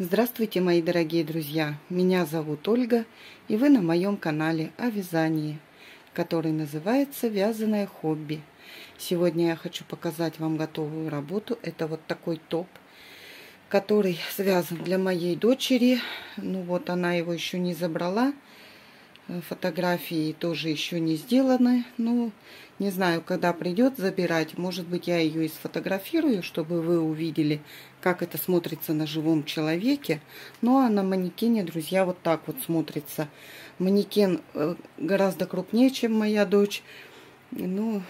Здравствуйте, мои дорогие друзья! Меня зовут Ольга, и вы на моем канале о вязании, который называется «Вязаное хобби». Сегодня я хочу показать вам готовую работу. Это вот такой топ, который связан для моей дочери. Ну вот, она его еще не забрала. Фотографии тоже еще не сделаны. Ну, не знаю, когда придет забирать. Может быть, я ее и сфотографирую, чтобы вы увидели, как это смотрится на живом человеке. Ну, а на манекене, друзья, вот так вот смотрится. Манекен э, гораздо крупнее, чем моя дочь. Ну,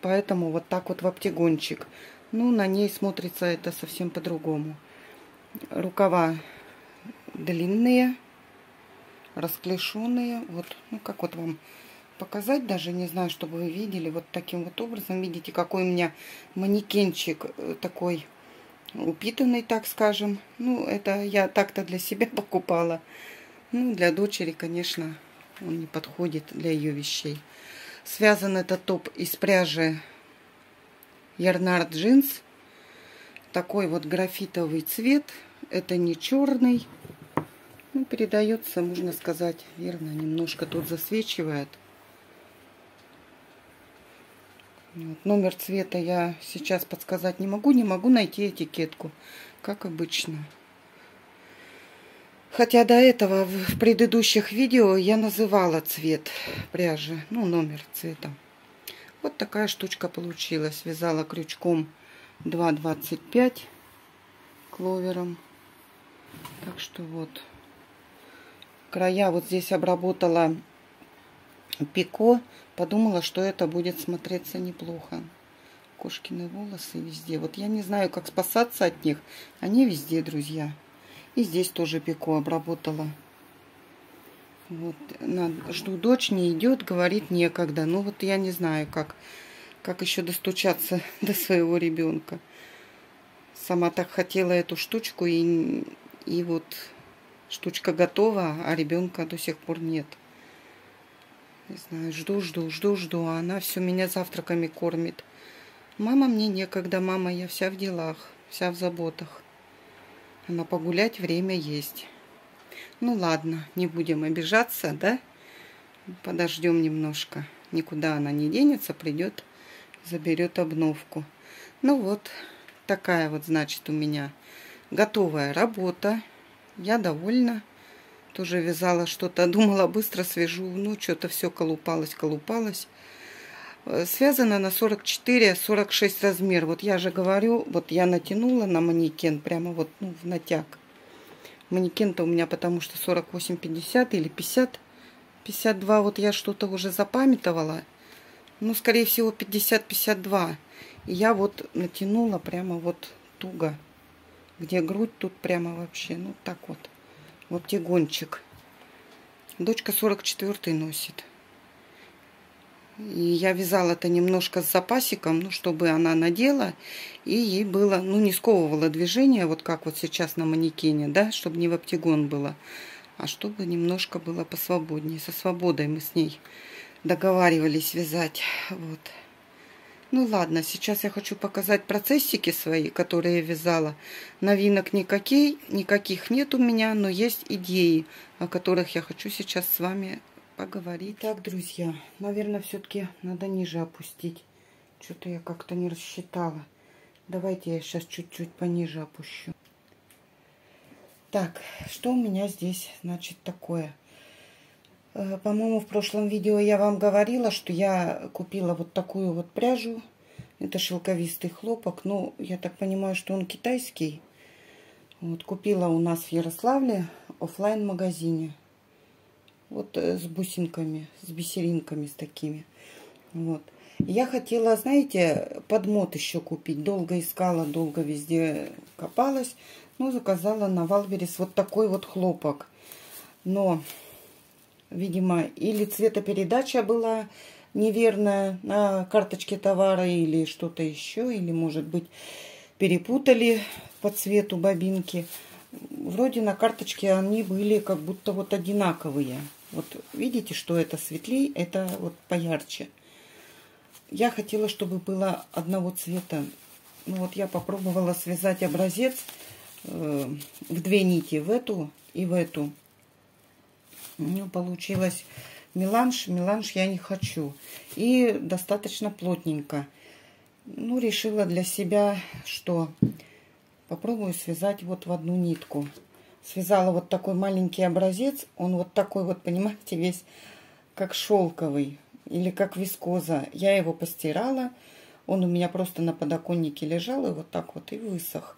поэтому вот так вот в оптигончик. Ну, на ней смотрится это совсем по-другому. Рукава длинные, расклешенные. Вот, ну, как вот вам показать даже, не знаю, чтобы вы видели вот таким вот образом. Видите, какой у меня манекенчик э, такой упитанный, так скажем. Ну, это я так-то для себя покупала. Ну, для дочери, конечно, он не подходит для ее вещей. Связан этот топ из пряжи Ярнард джинс. Такой вот графитовый цвет. Это не черный. Ну, передается, можно сказать, верно, немножко тут засвечивает. Вот. Номер цвета я сейчас подсказать не могу. Не могу найти этикетку, как обычно. Хотя до этого в предыдущих видео я называла цвет пряжи, ну номер цвета. Вот такая штучка получилась. Вязала крючком 2,25 кловером. Так что вот. Края вот здесь обработала пико Подумала, что это будет смотреться неплохо. Кошкины волосы везде. Вот я не знаю, как спасаться от них. Они везде, друзья. И здесь тоже пеку обработала. Вот, жду дочь, не идет, говорит некогда. Ну вот я не знаю, как, как еще достучаться до своего ребенка. Сама так хотела эту штучку, и, и вот штучка готова, а ребенка до сих пор нет. Не знаю, жду, жду, жду, жду, а она все меня завтраками кормит. Мама мне некогда, мама, я вся в делах, вся в заботах. Она погулять время есть. Ну ладно, не будем обижаться, да? Подождем немножко. Никуда она не денется, придет, заберет обновку. Ну вот, такая вот, значит, у меня готовая работа. Я довольна. Тоже вязала что-то, думала, быстро свяжу. Ну, что-то все колупалось, колупалось. Э, связано на 44-46 размер. Вот я же говорю, вот я натянула на манекен прямо вот ну, в натяг. Манекен-то у меня потому что 48-50 или 50 52 вот я что-то уже запамятовала. Ну, скорее всего, 50-52. И я вот натянула прямо вот туго. Где грудь, тут прямо вообще, ну, так вот. Вот тигончик. Дочка 44 носит. И я вязала это немножко с запасиком, ну, чтобы она надела, и ей было, ну, не сковывало движение, вот как вот сейчас на манекене, да, чтобы не в оптигон было, а чтобы немножко было посвободнее. Со свободой мы с ней договаривались вязать, вот. Ну ладно, сейчас я хочу показать процессики свои, которые я вязала. Новинок никаких, никаких нет у меня, но есть идеи, о которых я хочу сейчас с вами поговорить. Так, друзья, наверное, все-таки надо ниже опустить. Что-то я как-то не рассчитала. Давайте я сейчас чуть-чуть пониже опущу. Так, что у меня здесь, значит, такое? Э, по-моему, в прошлом видео я вам говорила, что я купила вот такую вот пряжу. Это шелковистый хлопок. Ну, я так понимаю, что он китайский. Вот, купила у нас в Ярославле офлайн магазине Вот э, с бусинками, с бисеринками, с такими. Вот. Я хотела, знаете, подмот еще купить. Долго искала, долго везде копалась. Ну, заказала на Wildberries вот такой вот хлопок. Но видимо, или цветопередача была неверная на карточке товара, или что-то еще, или, может быть, перепутали по цвету бобинки. Вроде на карточке они были как будто вот одинаковые. Вот видите, что это светлее, это вот поярче. Я хотела, чтобы было одного цвета. Ну вот я попробовала связать образец. э, в две нити, в эту и в эту. Ну, получилось меланж. Меланж я не хочу. И достаточно плотненько. Ну, решила для себя, что попробую связать вот в одну нитку. Связала вот такой маленький образец. Он вот такой вот, понимаете, весь как шелковый или как вискоза. Я его постирала. Он у меня просто на подоконнике лежал и вот так вот и высох.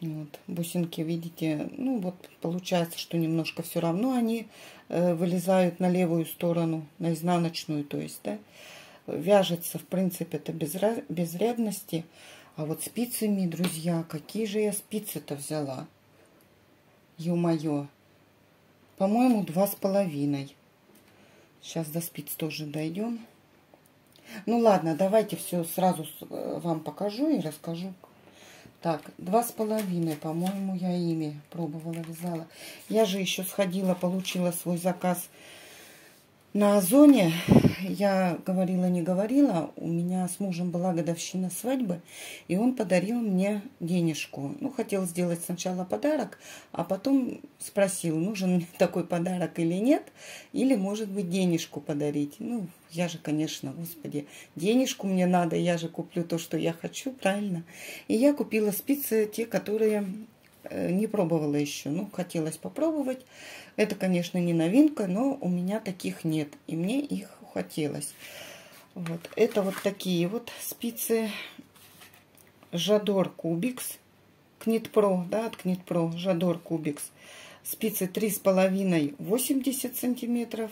Вот, бусинки, видите, ну вот получается, что немножко все равно они э, вылезают на левую сторону, на изнаночную, то есть, да. Вяжется, в принципе, это без, без рядности. А вот спицами, друзья, какие же я спицы-то взяла? Ё-моё. По-моему, два с половиной. Сейчас до спиц тоже дойдем. Ну ладно, давайте все сразу э, вам покажу и расскажу. Так, два с половиной, по-моему, я ими пробовала, вязала. Я же еще сходила, получила свой заказ на Озоне я говорила, не говорила, у меня с мужем была годовщина свадьбы, и он подарил мне денежку. Ну, хотел сделать сначала подарок, а потом спросил, нужен мне такой подарок или нет, или, может быть, денежку подарить. Ну, я же, конечно, господи, денежку мне надо, я же куплю то, что я хочу, правильно? И я купила спицы, те, которые не пробовала еще. Ну, хотелось попробовать. Это, конечно, не новинка, но у меня таких нет. И мне их хотелось. Вот. Это вот такие вот спицы Жадор Кубикс. Книтпро, да, от Книтпро. Жадор Кубикс. Спицы 3,5 80 сантиметров.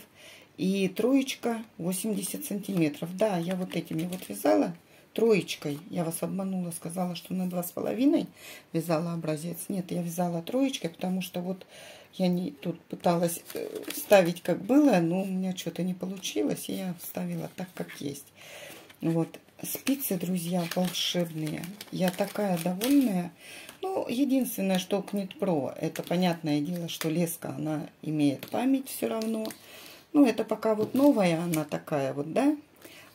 И троечка 80 сантиметров. Да, я вот этими вот вязала троечкой. Я вас обманула, сказала, что на два с половиной вязала образец. Нет, я вязала троечкой, потому что вот я не тут пыталась э, ставить как было, но у меня что-то не получилось, и я вставила так, как есть. Вот, спицы, друзья, волшебные. Я такая довольная. Ну, единственное, что Книт Про, это понятное дело, что леска, она имеет память все равно. Ну, это пока вот новая она такая вот, да?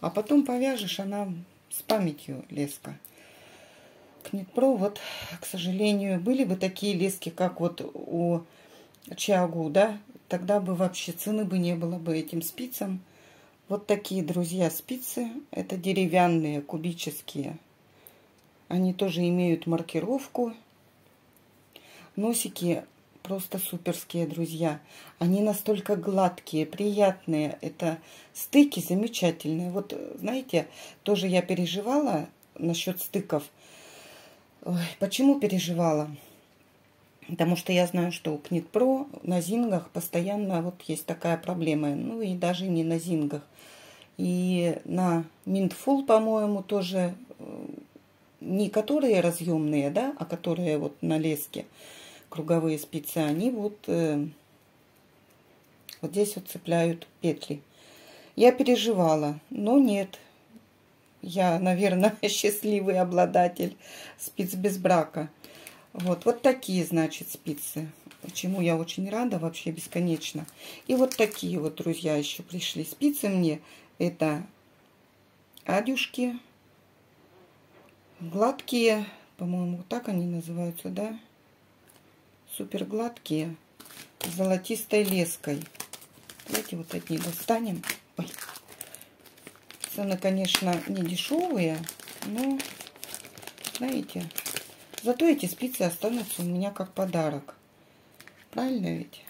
А потом повяжешь, она с памятью леска. Книтпро, вот, к сожалению, были бы такие лески, как вот у Чагу, да, тогда бы вообще цены бы не было бы этим спицам. Вот такие, друзья, спицы. Это деревянные, кубические. Они тоже имеют маркировку. Носики просто суперские, друзья. Они настолько гладкие, приятные. Это стыки замечательные. Вот, знаете, тоже я переживала насчет стыков. Ой, почему переживала? Потому что я знаю, что у Книтпро на зингах постоянно вот есть такая проблема. Ну и даже не на зингах. И на Минтфул, по-моему, тоже э, не которые разъемные, да, а которые вот на леске круговые спицы, они вот, э, вот здесь вот цепляют петли. Я переживала, но нет. Я, наверное, счастливый обладатель спиц без брака. Вот, вот такие, значит, спицы. Чему я очень рада, вообще бесконечно. И вот такие вот, друзья, еще пришли спицы мне. Это адюшки. Гладкие, по-моему, так они называются, да? Супер гладкие. С золотистой леской. Давайте вот одни достанем. Ой. Цены, конечно, не дешевые, но, знаете, Зато эти спицы останутся у меня как подарок. Правильно ведь?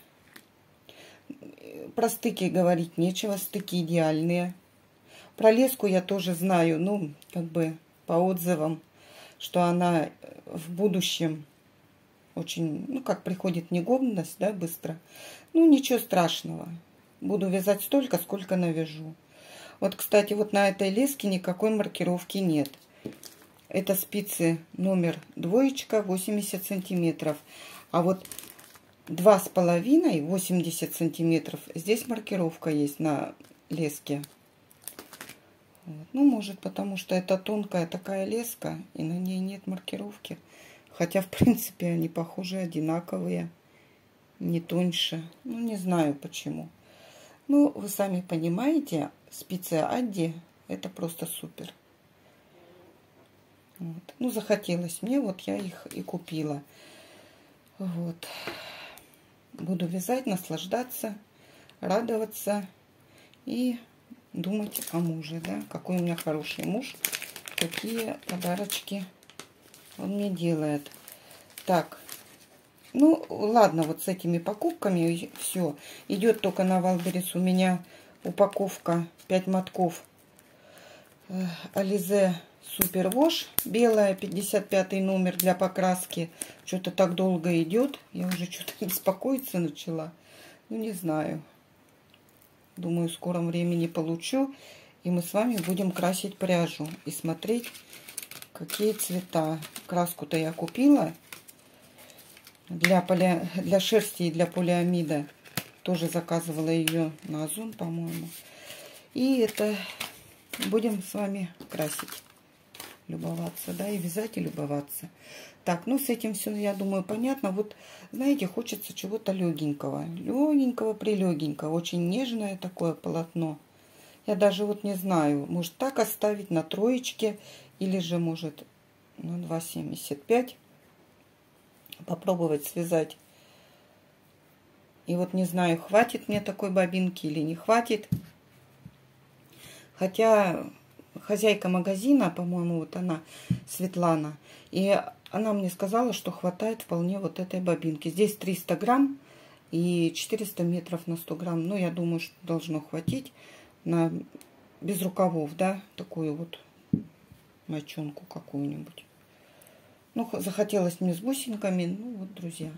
Про стыки говорить нечего, стыки идеальные. Про леску я тоже знаю, ну, как бы по отзывам, что она в будущем очень, ну, как приходит негодность, да, быстро. Ну, ничего страшного. Буду вязать столько, сколько навяжу. Вот, кстати, вот на этой леске никакой маркировки нет. Это спицы номер двоечка 80 сантиметров. А вот два с половиной 80 сантиметров. Здесь маркировка есть на леске. Ну, может, потому что это тонкая такая леска, и на ней нет маркировки. Хотя, в принципе, они похожи одинаковые, не тоньше. Ну, не знаю почему. Ну, вы сами понимаете, спицы Адди это просто супер. Вот. Ну, захотелось мне, вот я их и купила. Вот. Буду вязать, наслаждаться, радоваться и думать о муже, да, какой у меня хороший муж, какие подарочки он мне делает. Так, ну, ладно, вот с этими покупками все. Идет только на Wildberries у меня упаковка 5 мотков э, Ализе Супер Вош. Белая, 55 номер для покраски. Что-то так долго идет. Я уже что-то беспокоиться начала. Ну, не знаю. Думаю, в скором времени получу. И мы с вами будем красить пряжу. И смотреть, какие цвета. Краску-то я купила. Для, поли... для шерсти и для полиамида. Тоже заказывала ее на Озон, по-моему. И это будем с вами красить любоваться, да, и вязать, и любоваться. Так, ну с этим все, я думаю, понятно. Вот, знаете, хочется чего-то легенького. Легенького, прилегенького. Очень нежное такое полотно. Я даже вот не знаю, может так оставить на троечке, или же может на 2,75. Попробовать связать. И вот не знаю, хватит мне такой бобинки или не хватит. Хотя хозяйка магазина, по-моему, вот она, Светлана, и она мне сказала, что хватает вполне вот этой бобинки. Здесь 300 грамм и 400 метров на 100 грамм. Ну, я думаю, что должно хватить на без рукавов, да, такую вот мочонку какую-нибудь. Ну, захотелось мне с бусинками. Ну, вот, друзья,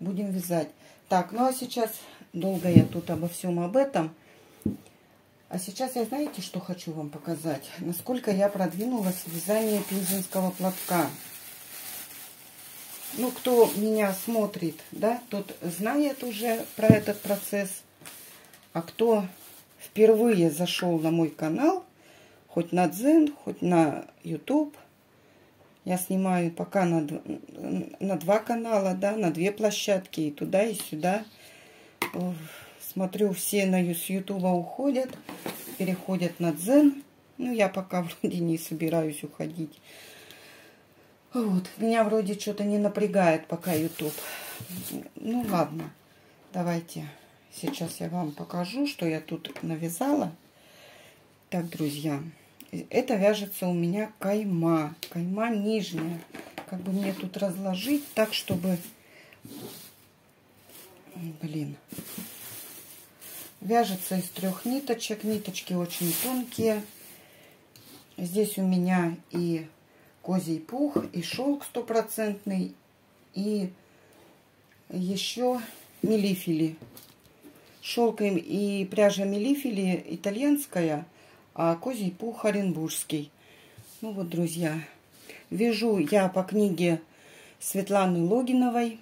будем вязать. Так, ну а сейчас долго я тут обо всем об этом. А сейчас я, знаете, что хочу вам показать? Насколько я продвинулась в вязании пинзенского платка. Ну, кто меня смотрит, да, тот знает уже про этот процесс. А кто впервые зашел на мой канал, хоть на Дзен, хоть на YouTube, я снимаю пока на, на два канала, да, на две площадки, и туда, и сюда. Смотрю, все на с Ютуба уходят, переходят на Дзен. Ну, я пока вроде не собираюсь уходить. Вот, меня вроде что-то не напрягает пока Ютуб. Ну, ладно, давайте сейчас я вам покажу, что я тут навязала. Так, друзья, это вяжется у меня кайма. Кайма нижняя. Как бы мне тут разложить так, чтобы... Блин, Вяжется из трех ниточек. Ниточки очень тонкие. Здесь у меня и козий пух, и шелк стопроцентный, и еще милифили. Шелк и пряжа милифили итальянская, а козий пух оренбургский. Ну вот, друзья, вяжу я по книге Светланы Логиновой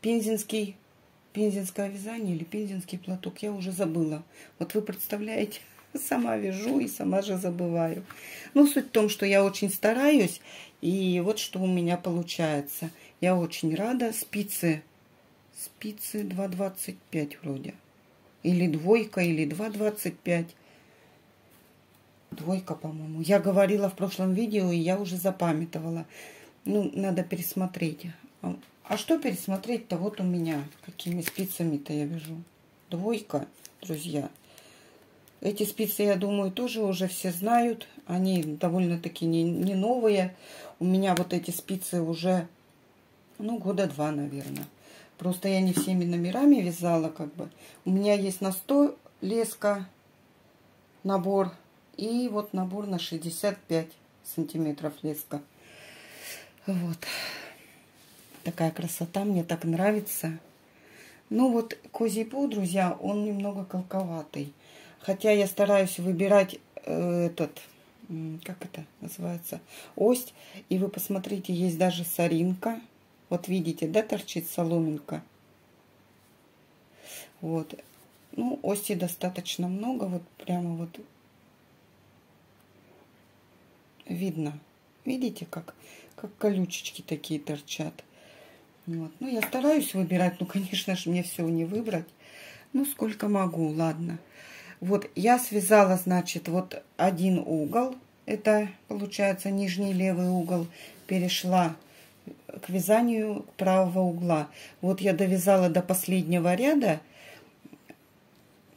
«Пензенский пензенское вязание или пензенский платок, я уже забыла. Вот вы представляете, сама вяжу и сама же забываю. Ну, суть в том, что я очень стараюсь, и вот что у меня получается. Я очень рада. Спицы, спицы 2,25 вроде. Или двойка, или 2,25. Двойка, по-моему. Я говорила в прошлом видео, и я уже запамятовала. Ну, надо пересмотреть. А что пересмотреть-то вот у меня? Какими спицами-то я вяжу? Двойка, друзья. Эти спицы, я думаю, тоже уже все знают. Они довольно-таки не, не новые. У меня вот эти спицы уже, ну, года два, наверное. Просто я не всеми номерами вязала, как бы. У меня есть на 100 леска набор. И вот набор на 65 сантиметров леска. Вот. Такая красота, мне так нравится. Ну вот козий пол, друзья, он немного колковатый. Хотя я стараюсь выбирать э, этот, как это называется, ось. И вы посмотрите, есть даже соринка. Вот видите, да, торчит соломинка. Вот. Ну, оси достаточно много. Вот прямо вот видно. Видите, как, как колючечки такие торчат. Вот. Ну, я стараюсь выбирать, ну, конечно же, мне все не выбрать. Ну, сколько могу, ладно. Вот, я связала, значит, вот один угол. Это, получается, нижний левый угол. Перешла к вязанию правого угла. Вот я довязала до последнего ряда,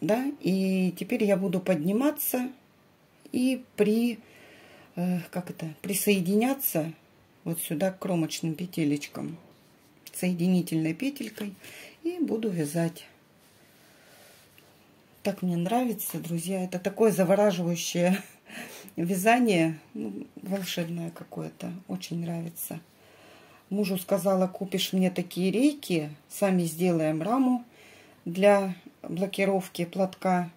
да, и теперь я буду подниматься и при, э, как это, присоединяться вот сюда к кромочным петелечкам соединительной петелькой и буду вязать. Так мне нравится, друзья. Это такое завораживающее вязание, ну, волшебное какое-то. Очень нравится. Мужу сказала, купишь мне такие рейки, сами сделаем раму для блокировки платка.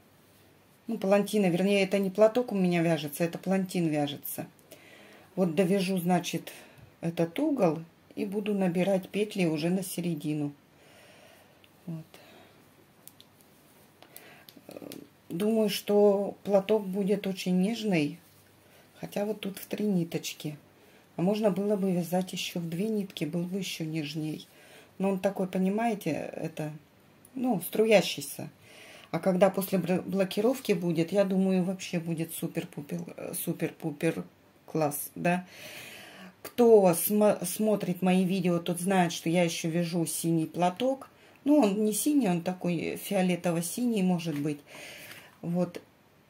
Ну, палантина, вернее, это не платок у меня вяжется, это палантин вяжется. Вот довяжу, значит, этот угол и буду набирать петли уже на середину. Вот. Думаю, что платок будет очень нежный, хотя вот тут в три ниточки. Можно было бы вязать еще в две нитки, был бы еще нежней. Но он такой, понимаете, это, ну, струящийся. А когда после блокировки будет, я думаю, вообще будет супер-пупер супер -пупер класс, да. Кто см смотрит мои видео, тот знает, что я еще вяжу синий платок. Ну, он не синий, он такой фиолетово-синий, может быть. Вот,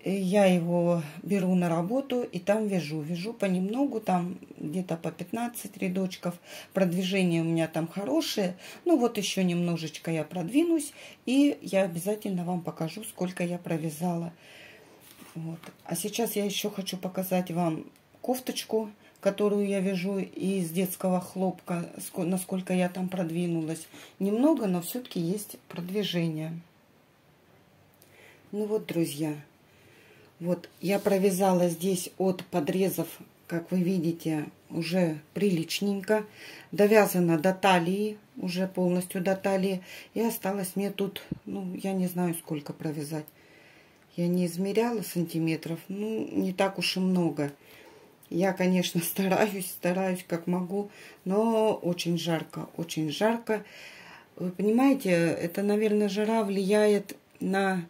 я его беру на работу и там вяжу. Вяжу понемногу, там где-то по 15 рядочков. Продвижение у меня там хорошее. Ну вот еще немножечко я продвинусь. И я обязательно вам покажу, сколько я провязала. Вот. А сейчас я еще хочу показать вам кофточку, которую я вяжу из детского хлопка. Насколько я там продвинулась. Немного, но все-таки есть продвижение. Ну вот, друзья. Вот я провязала здесь от подрезов, как вы видите, уже приличненько. Довязана до талии, уже полностью до талии. И осталось мне тут, ну, я не знаю, сколько провязать. Я не измеряла сантиметров, ну, не так уж и много. Я, конечно, стараюсь, стараюсь как могу, но очень жарко, очень жарко. Вы понимаете, это, наверное, жара влияет на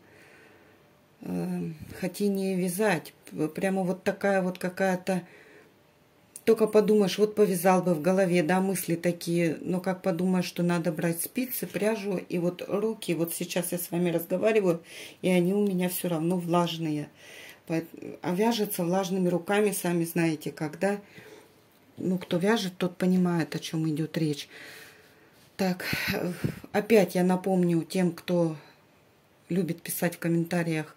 хотение вязать. Прямо вот такая вот какая-то... Только подумаешь, вот повязал бы в голове, да, мысли такие, но как подумаешь, что надо брать спицы, пряжу, и вот руки, вот сейчас я с вами разговариваю, и они у меня все равно влажные. А вяжется влажными руками, сами знаете, когда, ну, кто вяжет, тот понимает, о чем идет речь. Так, опять я напомню тем, кто любит писать в комментариях,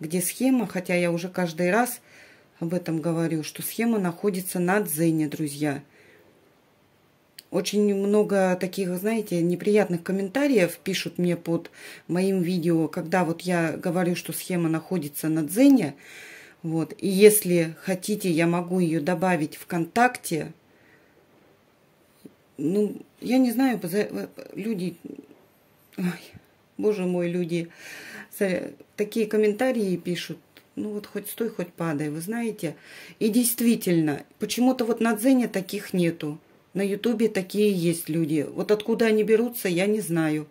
где схема, хотя я уже каждый раз об этом говорю, что схема находится на Дзене, друзья. Очень много таких, знаете, неприятных комментариев пишут мне под моим видео, когда вот я говорю, что схема находится на Дзене. Вот. И если хотите, я могу ее добавить ВКонтакте. Ну, я не знаю, люди... Ой, боже мой, люди такие комментарии пишут, ну вот хоть стой, хоть падай, вы знаете. И действительно, почему-то вот на Дзене таких нету. На Ютубе такие есть люди. Вот откуда они берутся, я не знаю.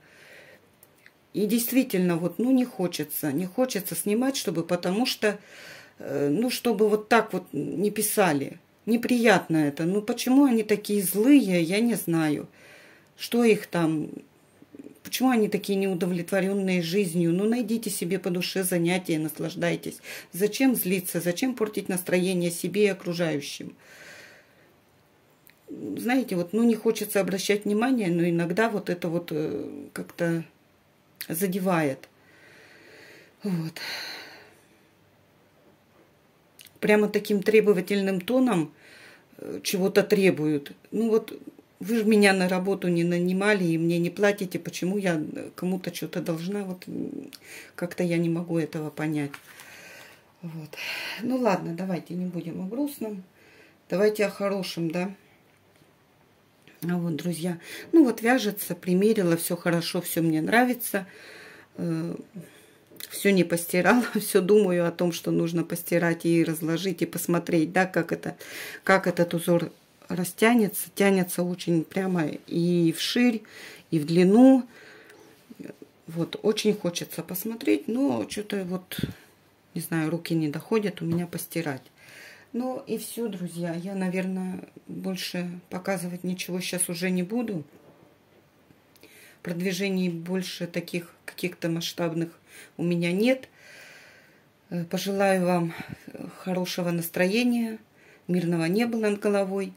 И действительно, вот, ну, не хочется, не хочется снимать, чтобы, потому что, э, ну, чтобы вот так вот не писали. Неприятно это. Ну, почему они такие злые, я не знаю. Что их там, Почему они такие неудовлетворенные жизнью? Ну, найдите себе по душе занятия, наслаждайтесь. Зачем злиться? Зачем портить настроение себе и окружающим? Знаете, вот, ну, не хочется обращать внимание, но иногда вот это вот э, как-то задевает. Вот. Прямо таким требовательным тоном э, чего-то требуют. Ну, вот вы же меня на работу не нанимали и мне не платите, почему я кому-то что-то должна, вот как-то я не могу этого понять. Вот. Ну ладно, давайте не будем о грустном, давайте о хорошем, да. А вот, друзья, ну вот вяжется, примерила, все хорошо, все мне нравится. Э, все не постирала, все думаю о том, что нужно постирать и разложить, и посмотреть, да, как это, как этот узор растянется, тянется очень прямо и вширь, и в длину. Вот, очень хочется посмотреть, но что-то вот, не знаю, руки не доходят у меня постирать. Ну и все, друзья. Я, наверное, больше показывать ничего сейчас уже не буду. Продвижений больше таких каких-то масштабных у меня нет. Пожелаю вам хорошего настроения, мирного неба над головой,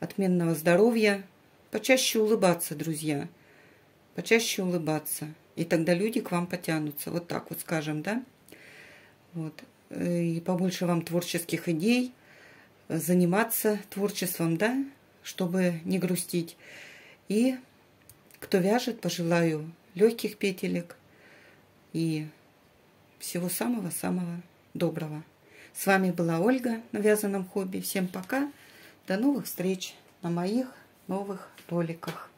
отменного здоровья. Почаще улыбаться, друзья. Почаще улыбаться. И тогда люди к вам потянутся. Вот так вот скажем, да? Вот. Э, и побольше вам творческих идей, заниматься творчеством, да, чтобы не грустить. И кто вяжет, пожелаю легких петелек и всего самого-самого доброго. С вами была Ольга на вязаном хобби. Всем пока. До новых встреч на моих новых роликах.